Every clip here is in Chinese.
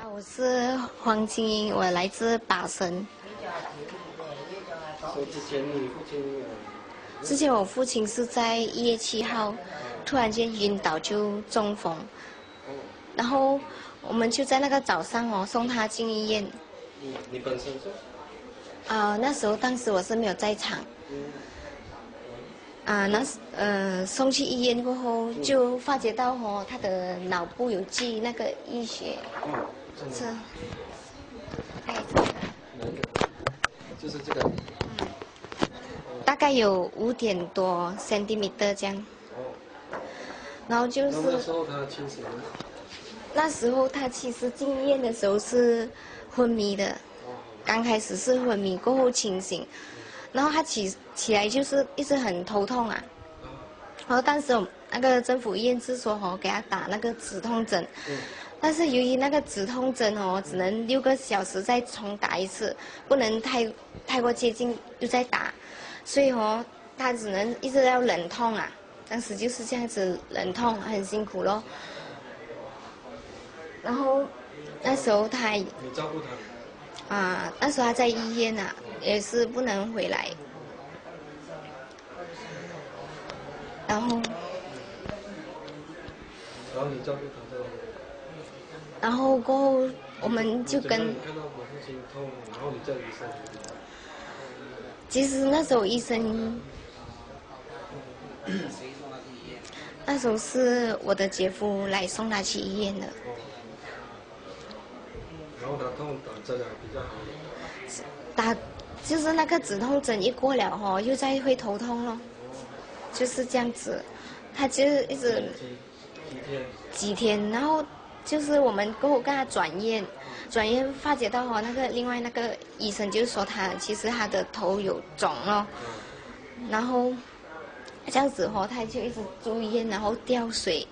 啊，我是黄金英，我来自巴生。说之前你父亲之前我父亲是在一月七号突然间晕倒就中风，然后我们就在那个早上哦送他进医院。你你本身是啊、那时候当时我是没有在场。啊，那时呃送去医院过后就发觉到哦他的脑部有积那个淤血，哦，真是，哎？就是这个。大概有五点多 centimeter 这样，哦。然后就是那是时候他清醒吗？那时候他其实进医院的时候是昏迷的，哦，刚开始是昏迷，过后清醒，然后他起起来就是一直很头痛啊，然后当时那个政府医院是说哦给他打那个止痛针，嗯，但是由于那个止痛针哦只能六个小时再重打一次，不能太太过接近又再打，所以哦他只能一直要忍痛啊，当时就是这样子忍痛，很辛苦咯。然后那时候他还你照顾他，啊，那时候他在医院啊，也是不能回来。然后，然后你照顾他，然后过后我们就跟看到我痛，然后你叫医生，其实那时候医生，那时候是我的姐夫来送他去医院的。哦，然后他痛打针还比较好，打就是那个止痛针一过了哦，又再会头痛咯，就是这样子。他就一直几几天，几天，然后就是我们过后跟他转院，转院发觉到哦，那个另外那个医生就说他其实他的头有肿咯，然后这样子哦，他就一直住院，然后吊水，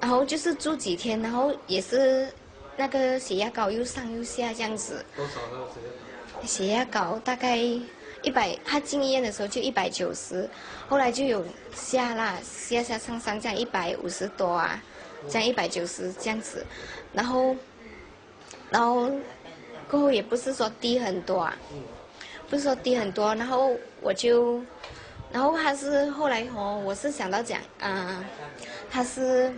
然后就是住几天，然后也是那个血压高又上又下这样子，血压高大概一百，他进医院的时候就一百九十，后来就有下啦，下下上上这样一百五十多啊，这样一百九十这样子，然后，然后过后也不是说低很多啊，不是说低很多，然后我就，然后他是后来哦，我是想到讲啊、他是。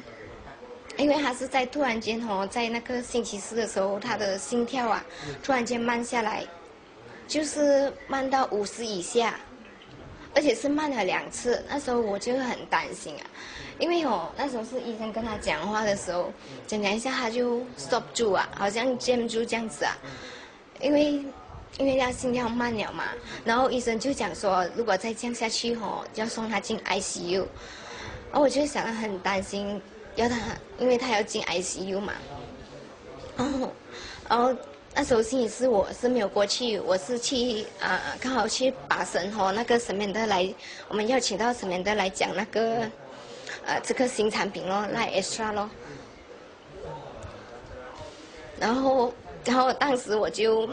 因为他是在突然间哦，在那个星期四的时候，他的心跳啊，突然间慢下来，就是慢到五十以下，而且是慢了两次。那时候我就很担心啊，因为哦，那时候是医生跟他讲话的时候，讲讲一下他就 stop 住啊，好像 jam 住这样子啊，因为因为他心跳慢了嘛，然后医生就讲说，如果再降下去哦，要送他进 ICU，然后我就想很担心，要他，因为他要进 ICU 嘛，然后然后那时候星期四我是没有过去，我是去啊、刚好去把神和那个神明的来，我们邀请到神明的来讲那个呃这个新产品咯，来 extra 咯。然后然后当时我就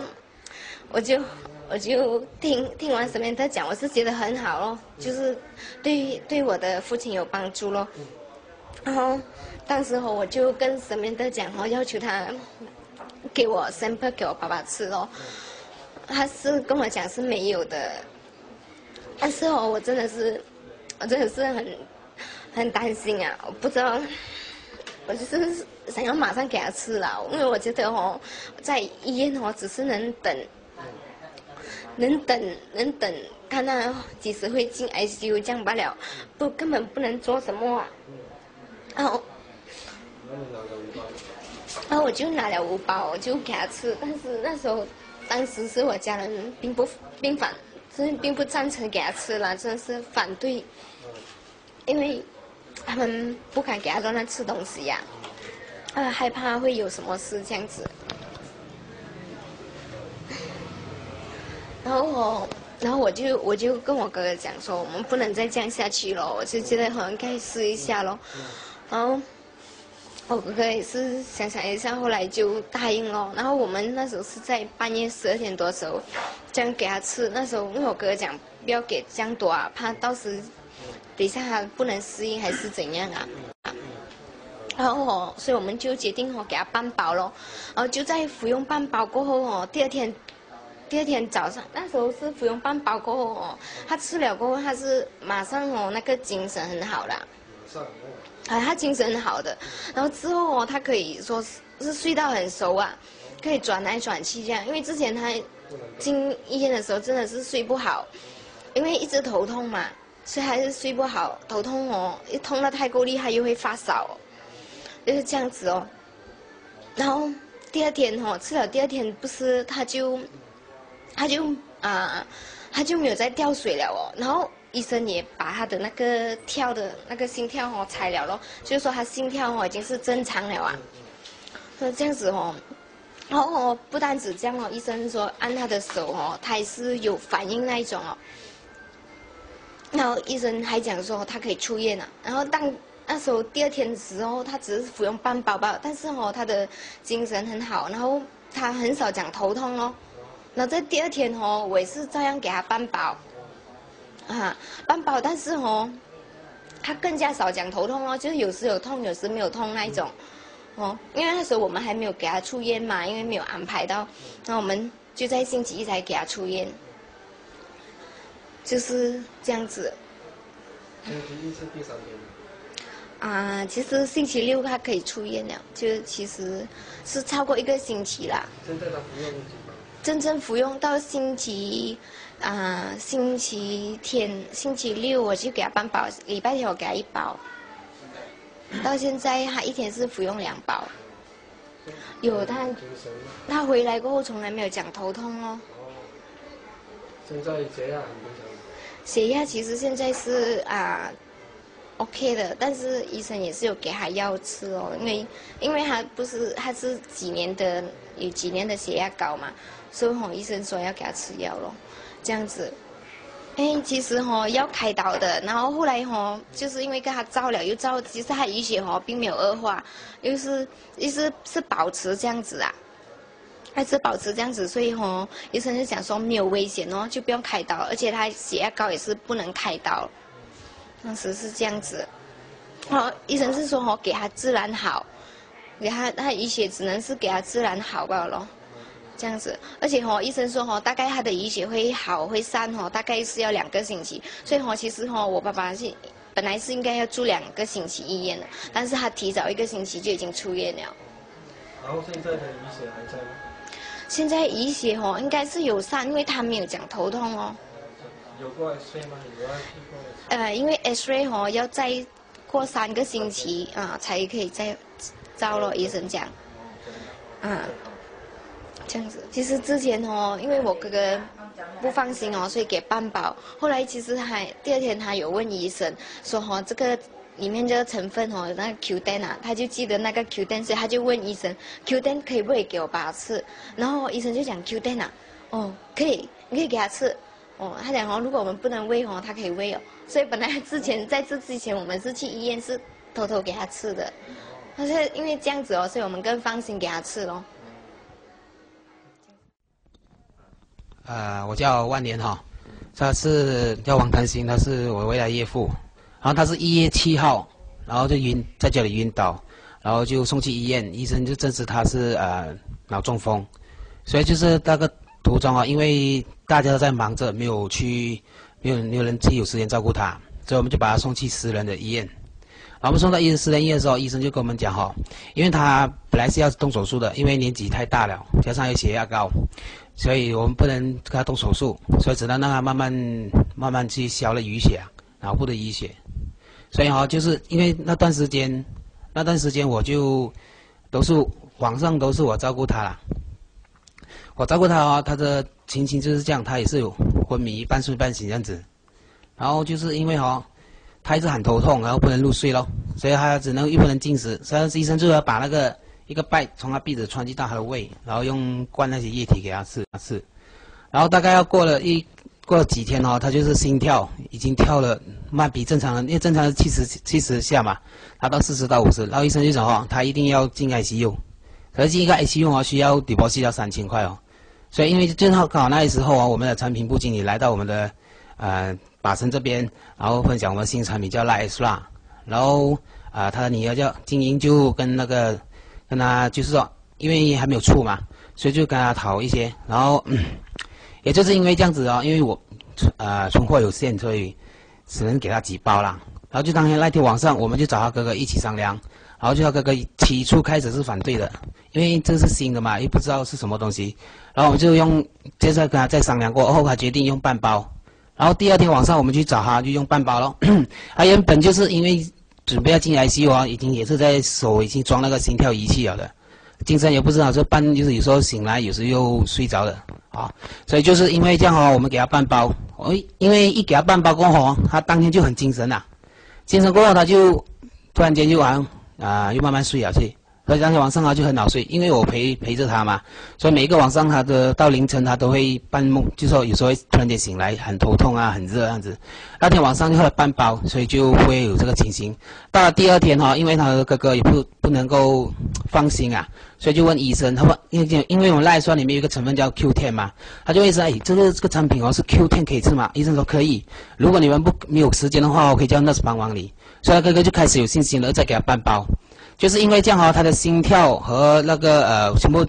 我就我就听听完神明的讲，我是觉得很好咯，就是对对我的父亲有帮助咯。然后当时候我就跟神明的讲哦，要求他给我三包给我爸爸吃咯。他是跟我讲是没有的，但是哦，我真的是，我真的是很很担心啊！我不知道，我就是想要马上给他吃了，因为我觉得哦，在医院哦，只是能等，能等能等，看他几时会进 ICU 这样罢了，不根本不能做什么、啊。然后然后，我就拿了五包，我就给他吃。但是那时候，当时是我家人并不并反，是并不赞成给他吃了，真的是反对，因为他们不敢给他乱乱吃东西呀、啊，害怕会有什么事这样子。然后我，然后我就我就跟我哥哥讲说，我们不能再这样下去了，我就觉得好像该试一下咯。然后我哥哥也是想想一下，后来就答应了。然后我们那时候是在半夜十二点多的时候，这样给他吃。那时候因为我哥哥讲不要给这样多啊，怕到时等一下他不能适应还是怎样啊。然后哦，所以我们就决定哦给他半包咯。然后就在服用半包过后哦，第二天，第二天早上那时候是服用半包过后哦，他吃了过后他是马上哦那个精神很好了，啊他精神很好的，然后之后哦他可以说是是睡到很熟啊，可以转来转去这样，因为之前他不能动。进医院的时候真的是睡不好，因为一直头痛嘛，所以还是睡不好。头痛哦，一痛得太过厉害又会发烧、哦，就是这样子哦。然后第二天哦，吃了第二天不是他就他就啊、他就没有再掉水了哦。然后医生也把他的那个跳的那个心跳哦拆了咯，就是说他心跳哦已经是正常了啊。说这样子哦。然后哦，不单止这样哦，医生说按他的手哦，他也是有反应那一种哦。然后医生还讲说他可以出院了。然后当那时候第二天的时候，他只是服用半包包，但是哦，他的精神很好，然后他很少讲头痛哦。然后在第二天哦，我也是照样给他半包，啊，半包，但是哦，他更加少讲头痛哦，就是有时有痛，有时没有痛那一种。哦，因为那时候我们还没有给他出院嘛，因为没有安排到，那我们就在星期一才给他出院，就是这样子星期一是第三天，啊。其实星期六他可以出院了，就其实是超过一个星期啦。现在他服用？真正服用到星期啊、星期天、星期六我就给他半包，礼拜天我给他一包，到现在他一天是服用两包。有他他回来过后从来没有讲头痛哦。哦，现在血压很正常。血压其实现在是啊、OK 的，但是医生也是有给他药吃哦，因为因为他不是他是几年的有几年的血压高嘛，所以吼、医生说要给他吃药咯，这样子。哎，其实哦、要开刀的，然后后来哈、就是因为跟他照了又照，其实他淤血哈、并没有恶化，又是又是是保持这样子啊。还是保持这样子，所以吼、医生就讲说没有危险哦，就不用开刀，而且他血压高也是不能开刀，当时是这样子。哦，医生是说哦，给他自然好，给他他淤血只能是给他自然好罢了，这样子。而且哦，医生说哦，大概他的淤血会好会散哦，大概是要两个星期。所以哦，其实哦，我爸爸是本来是应该要住两个星期医院的，但是他提早一个星期就已经出院了。然后现在的淤血还在吗？现在淤血哦，应该是有散，因为他没有讲头痛哦。有过 X 吗？有过 X。呃，因为 X-ray 哦要再过三个星期啊、才可以再照咯，医生讲。啊，这样子。其实之前哦，因为我哥哥不放心哦，所以给半包。后来其实还第二天他有问医生说哦，这个里面这个成分哦，那个 Q 10啊，他就记得那个 Q 10，所以他就问医生 Q 10可以不可以给我爸爸吃？然后医生就讲 Q 10啊，哦，可以，你可以给他吃。哦，他讲哦，如果我们不能喂哦，他可以喂哦。所以本来之前在这之前，我们是去医院是偷偷给他吃的，但是因为这样子哦，所以我们更放心给他吃咯。呃，我叫万年哈，他是叫王腾新，他是我未来岳父。然后他是一月七号，然后就晕在家里晕倒，然后就送去医院，医生就证实他是呃脑中风，所以就是那个途中啊，因为大家都在忙着，没有去，没有没有人自己有时间照顾他，所以我们就把他送去私人的医院。然后我们送到医私人医院的时候，医生就跟我们讲哈，因为他本来是要动手术的，因为年纪太大了，加上有血压高，所以我们不能给他动手术，所以只能让他慢慢慢慢去消了淤血啊，脑部的淤血。所以哈、就是因为那段时间，那段时间我就都是晚上都是我照顾他啦。我照顾他啊、他的情形就是这样，他也是有昏迷、半睡半醒这样子。然后就是因为哈、他一直很头痛，然后不能入睡咯，所以他只能又不能进食，所以医生就要把那个一个袋从他鼻子穿进到他的胃，然后用灌那些液体给他吃吃。然后大概要过了一过了几天哦，他就是心跳已经跳了慢比正常人，因为正常是七十七十下嘛，达到四十到五十，然后医生就讲哦，他一定要进 ICU，可是进一个 ICU 哦需要 deposit 要三千块哦，所以因为正好刚好那时候啊，我们的产品部经理来到我们的呃马生这边，然后分享我们新产品叫 Light Extra，然后啊，他的女儿叫金英，就跟那个跟他就是说，因为还没有处嘛，所以就跟他讨一些，然后、嗯也就是因为这样子哦，因为我呃存货有限，所以只能给他几包啦。然后就当天那天晚上，我们就找他哥哥一起商量，然后就他哥哥起初开始是反对的，因为这是新的嘛，又不知道是什么东西，然后我们就用接着跟他再商量过后，他决定用半包。然后第二天晚上我们去找他，就用半包咯。他原本就是因为准备要进 ICU 啊，已经也是在手已经装那个心跳仪器了的，精神也不知道，是半就是有时候醒来，有时又睡着了啊。所以就是因为这样哦，我们给他半包，哦，因为一给他半包过后，他当天就很精神啦、精神过后他就突然间就好像啊、又慢慢睡了去。所以当天晚上他就很好睡，因为我陪陪着他嘛，所以每一个晚上他的到凌晨他都会半梦，就说有时候会突然间醒来很头痛啊，很热这样子。那天晚上就喝了半包，所以就会有这个情形。到了第二天哈、因为他的哥哥也不不能够放心啊，所以就问医生，他问因为因为我们赖酸里面有一个成分叫 Q 1嘛，他就问医生，哎，这个这个产品哦是 Q 1可以吃吗？医生说可以，如果你们不没有时间的话，我可以叫 nurse 帮忙你。所以他哥哥就开始有信心了，再给他半包。就是因为这样哈、他的心跳和那个呃全部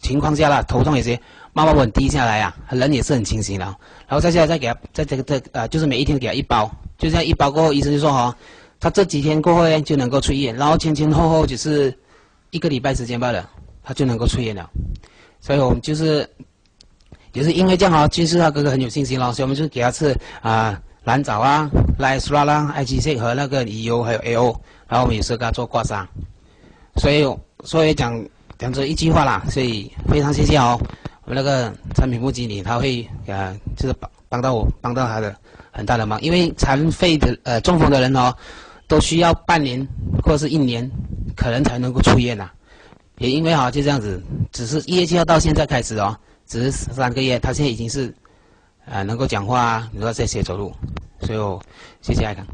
情况下啦，头痛也是慢慢稳低下来啊，人也是很清醒了。然后再下来再给他，再这个这呃，就是每一天给他一包，就这样一包过后，医生就说哈、他这几天过后呢就能够出院，然后前前后后只是一个礼拜时间罢了，他就能够出院了。所以我们就是也是因为这样哈、就是他哥哥很有信心了，所以我们就给他吃啊、蓝藻啊、莱斯拉啦、，IGC 和那个乙油还有 AO，然后我们也是给他做刮痧。所以所以讲讲这一句话啦，所以非常谢谢哦，我们那个产品部经理他会呃就是帮帮到我帮到他的很大的忙，因为残废的呃中风的人哦，都需要半年或是一年，可能才能够出院呐、也因为哈、就这样子，只是一月七号到现在开始哦，只是三个月，他现在已经是啊能够讲话，能够在写走路，所以谢谢爱康。